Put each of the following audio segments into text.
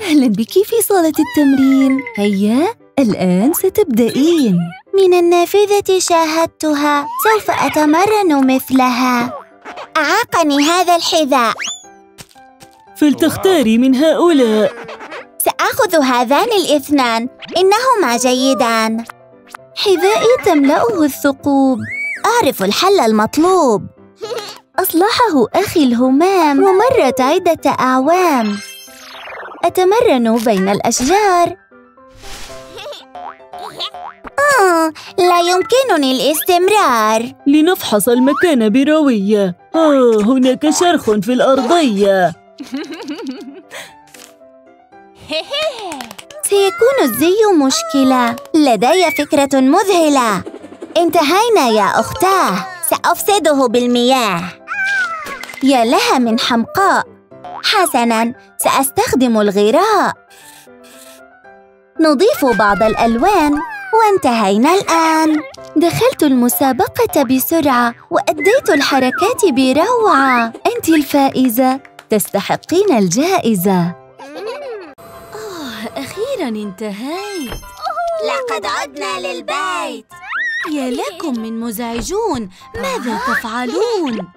أهلا بك في صالة التمرين. هيا الآن ستبدأين من النافذة شاهدتها سوف أتمرن مثلها. أعاقني هذا الحذاء. فلتختاري من هؤلاء. سآخذ هذان الإثنان إنهما جيدان. حذائي تملأه الثقوب. أعرف الحل المطلوب. أصلحه أخي الهمام ومرت عدة أعوام. أتمرن بين الأشجار. آه، لا يمكنني الاستمرار. لنفحص المكان بروية. آه هناك شرخ في الأرضية. سيكون الزي مشكلة. لدي فكرة مذهلة. انتهينا يا أختاه. سأفسده بالمياه. يا لها من حمقاء. حسناً سأستخدم الغراء. نضيف بعض الألوان وانتهينا الآن. دخلت المسابقة بسرعة وأديت الحركات بروعة. أنت الفائزة تستحقين الجائزة. آه أخيراً انتهيت. لقد عدنا للبيت. يا لكم من مزعجون ماذا تفعلون؟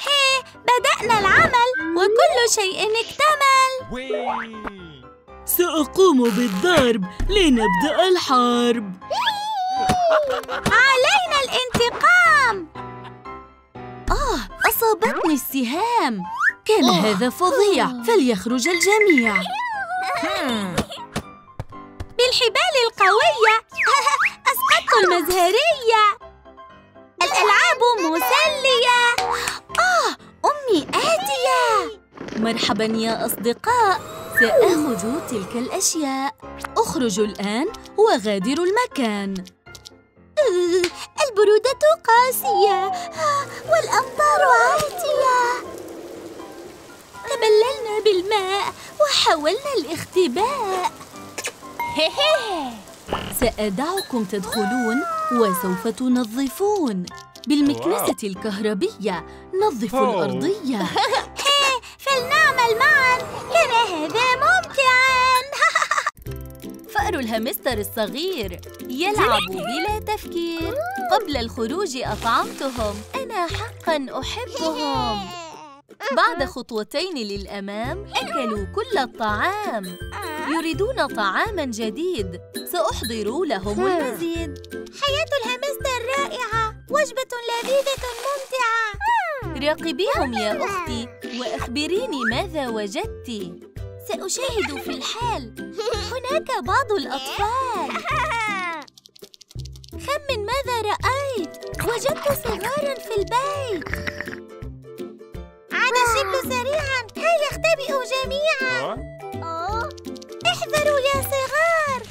هي بدأنا العمل. وكل شيء اكتمل. سأقوم بالضرب لنبدأ الحرب. علينا الانتقام. آه أصابتني السهام. كان هذا فظيع. فليخرج الجميع. بالحبال القوية. أسقطت المزهرية. الألعاب مسلية. آه أمي آتية. مرحبا يا أصدقاء. سآخذ تلك الأشياء. اخرجوا الآن وغادروا المكان. البرودة قاسية. والأمطار عاتية. تبللنا بالماء وحاولنا الاختباء. سأدعكم تدخلون وسوف تنظفون. بالمكنسة الكهربية نظفوا الأرضية. فلنعمل معا. كان هذا ممتعا. فأر الهامستر الصغير. يلعب بلا تفكير. قبل الخروج أطعمتهم. أنا حقاً أحبهم. بعد خطوتين للأمام أكلوا كل الطعام. يريدون طعاماً جديد. سأحضر لهم المزيد. حياة الهامستر رائعة. وجبة لذيذة ممتعة. راقبيهم يا أختي وأخبريني ماذا وجدت. سأشاهد في الحال هناك بعض الأطفال. خمن ماذا رأيت؟ وجدت صغارا في البيت. عاد الشبل سريعا هيا اختبئوا جميعا. احذروا يا صغار.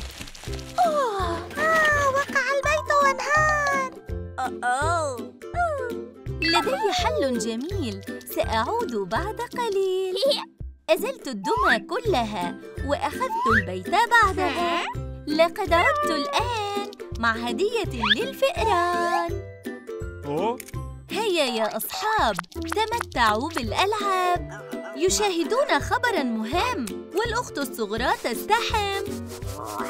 أوه. آه وقع البيت وانهار. لدي حل جميل. سأعود بعد قليل. أزلت الدمى كلها وأخذت البيت بعدها. لقد عدت الآن مع هدية للفئران. هيا يا أصحاب تمتعوا بالألعاب. يشاهدون خبراً مهم والأخت الصغرى تستحم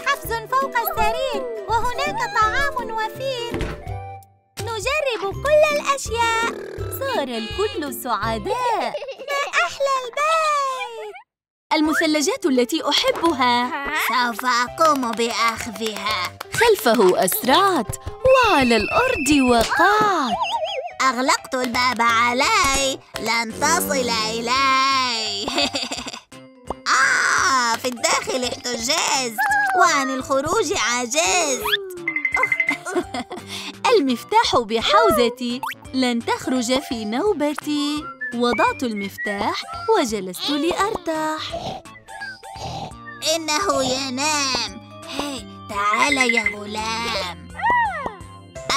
حفز فوق السرير وهناك طعام وفير. نجرب كل الأشياء. صار الكل سعداء. ما أحلى البيت. المثلجات التي أحبها. سوف أقوم بأخذها. خلفه أسرعت وعلى الأرض وقعت أغلقت الباب علي. لن تصل إلي آه في الداخل احتجزت. وعن الخروج عجزت. المفتاح بحوزتي. لن تخرج في نوبتي. وضعت المفتاح وجلست لأرتاح. إنه ينام. هي تعال يا غلام.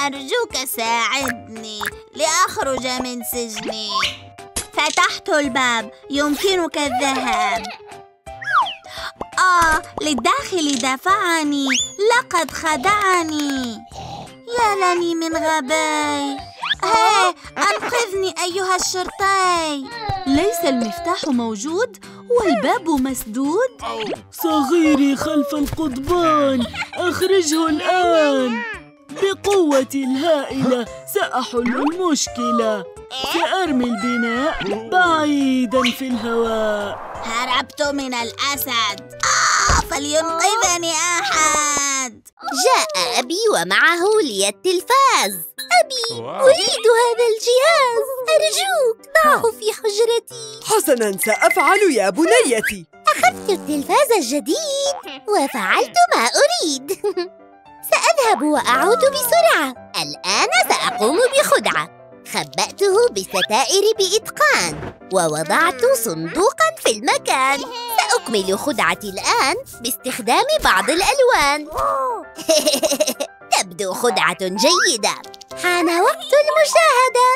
أرجوك ساعدني لأخرج من سجني. فتحت الباب يمكنك الذهاب. آه للداخل دفعني. لقد خدعني. يا لني من غبي هي أنقذني أيها الشرطي ليس المفتاح موجود والباب مسدود. صغيري خلف القضبان أخرجه الآن. بقوتي الهائلة سأحل المشكلة. سأرمي البناء بعيدا في الهواء. هربت من الأسد. آه فلينقذني أحد. جاء أبي ومعه لي التلفاز أبي أريد هذا الجهاز. أرجوك ضعه في حجرتي. حسناً سأفعل يا بنيتي أخذت التلفاز الجديد وفعلت ما أريد. سأذهب وأعود بسرعة. الآن سأقوم بخدعة. خبأته بالستائر بإتقان ووضعت صندوقا في المكان. سأكمل خدعتي الآن باستخدام بعض الألوان. تبدو خدعة جيدة. حان وقت المشاهدة.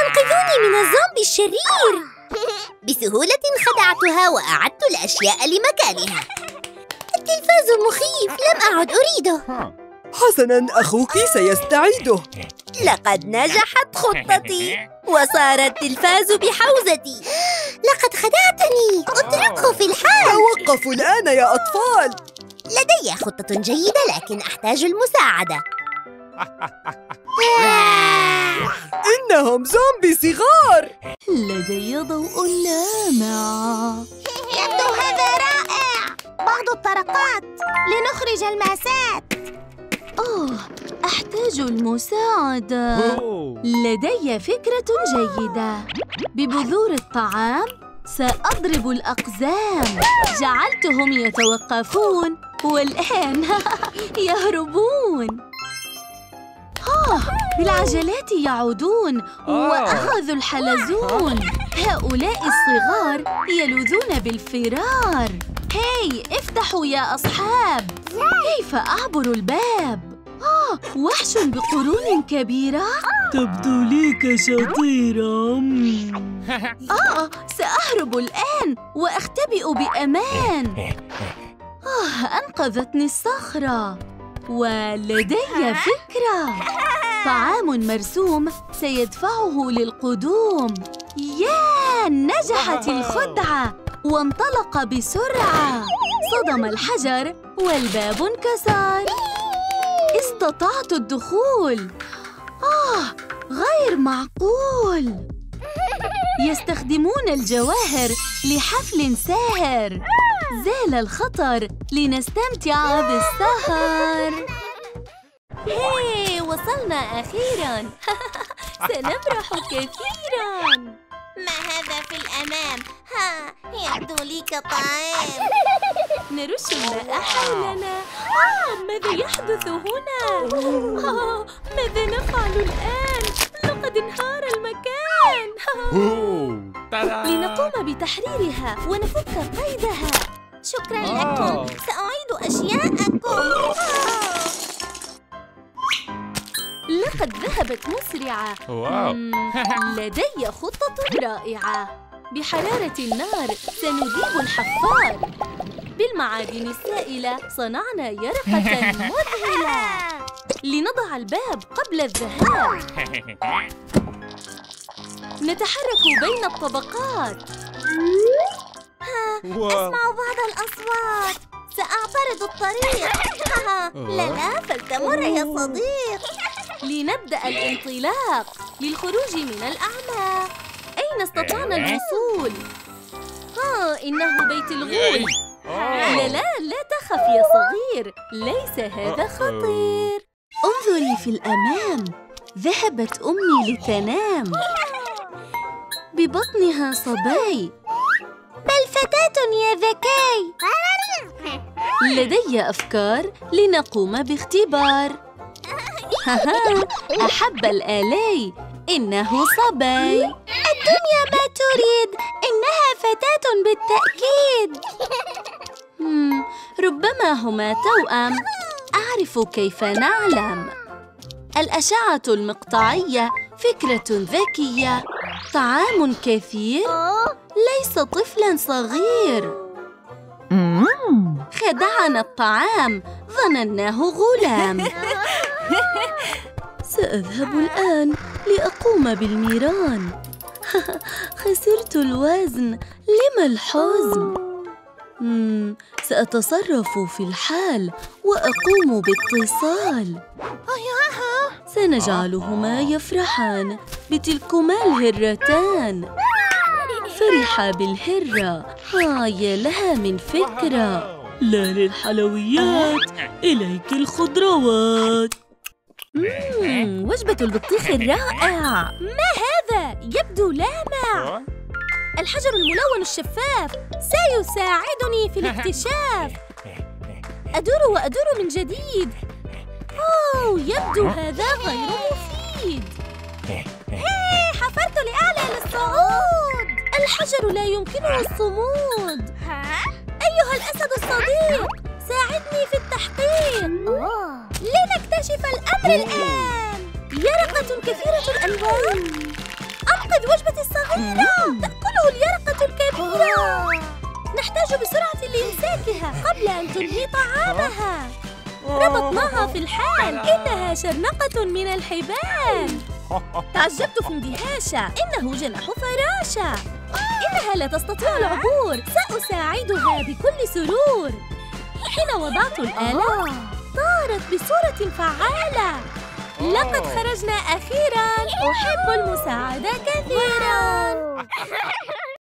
أنقذوني من الزومبي الشرير. بسهولة خدعتها وأعدت الأشياء لمكانها. التلفاز مخيف. لم أعد أريده. حسناً أخوك سيستعيده. لقد نجحت خطتي وصار التلفاز بحوزتي. لقد خدعتني أتركه في الحال. توقفوا الآن يا أطفال. لدي خطة جيدة لكن أحتاج المساعدة. إنهم زومبي صغار. لدي ضوء لامع. يبدو هذا رائع. بعض الطرقات لنخرج الماسات. أوه أحتاج المساعدة. لدي فكرة جيدة. ببذور الطعام سأضرب الأقزام. جعلتهم يتوقفون والآن يهربون. آه بالعجلات يعودون وأخذوا الحلزون. هؤلاء الصغار يلوذون بالفرار. هاي افتحوا يا أصحاب. كيف أعبر الباب؟ آه وحش بقرون كبيرة. تبدو لي كشطيرة. آه سأهرب الآن وأختبئ بأمان. آه أنقذتني الصخرة. ولدي فكرة. طعام مرسوم سيدفعه للقدوم. يا نجحت الخدعة. وانطلق بسرعة. صدم الحجر والباب انكسر. استطعت الدخول. آه غير معقول. يستخدمون الجواهر لحفل ساهر. زال الخطر لنستمتع بالسهر. هي وصلنا أخيرا. سنمرح كثيرا. ما هذا في الأمام؟ ها يبدو لي كطعام نرش الماء حولنا آه ماذا يحدث هنا؟ آه ماذا نفعل الآن؟ لقد انهار المكان. لنقوم بتحريرها ونفك قيدها. شكرا لكم. سأعيد أشياءكم. لقد ذهبت مسرعة. مم، لدي خطة رائعة. بحرارة النار سنذيب الحفار. بالمعادن السائلة صنعنا يرقة مذهلة. لنضع الباب قبل الذهاب. نتحرك بين الطبقات. أسمع بعض الأصوات. سأعترض الطريق. لا لا فلتمر يا صديق. لنبدأ الانطلاق للخروج من الأعماق. أين استطعنا الوصول؟ ها إنه بيت الغول. لا لا لا تخف يا صغير. ليس هذا خطير. انظري في الأمام. ذهبت أمي لتنام. ببطنها صبي بل فتاة يا ذكي. لدي أفكار لنقوم باختبار. أحب الآلي. إنه صبي. الدنيا ما تريد. إنها فتاة بالتأكيد. ربما هما توأم. أعرف كيف نعلم. الأشعة المقطعية فكرة ذكية. طعام كثير. ليس طفلا صغير. خدعنا الطعام. ظنناه غلام. سأذهب الآن لأقوم بالميران. خسرت الوزن لم الحزن سأتصرف في الحال وأقوم باتصال. سنجعلهما يفرحان بتلكما الهرتان. فرحا بالهرة. آه يا لها من فكرة. لا للحلويات إليك الخضروات. مم، وجبة البطيخ الرائع ما هذا؟ يبدو لامع الحجر الملون الشفاف سيساعدني في الاكتشاف. أدور وأدور من جديد. أوه يبدو هذا غير مفيد. هي حفرت لأعلى للصعود الحجر لا يمكنه الصمود. أيها الأسد الصديق ساعدني في التحقيق. لنكتشف الأمر الآن. يرقة كثيرة الألوان أنقذ وجبتي الصغيرة. تأكله اليرقة الكبيرة. نحتاج بسرعة لإمساكها قبل أن تنهي طعامها. ربطناها في الحال. إنها شرنقة من الحبال. تعجبت في اندهاشة إنه جناح فراشة. إنها لا تستطيع العبور. سأساعدها بكل سرور. حين وضعت الآلة. طارت بصورة فعالة. لقد خرجنا أخيراً. أحب المساعدة كثيراً.